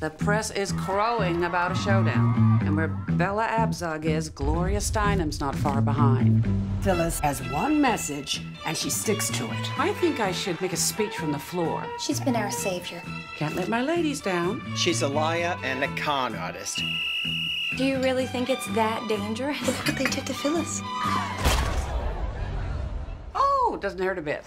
The press is crowing about a showdown. And where Bella Abzug is, Gloria Steinem's not far behind. Phyllis has one message, and she sticks to it. I think I should make a speech from the floor. She's been our savior. Can't let my ladies down. She's a liar and a con artist. Do you really think it's that dangerous? Look what they did to Phyllis. Oh, doesn't hurt a bit.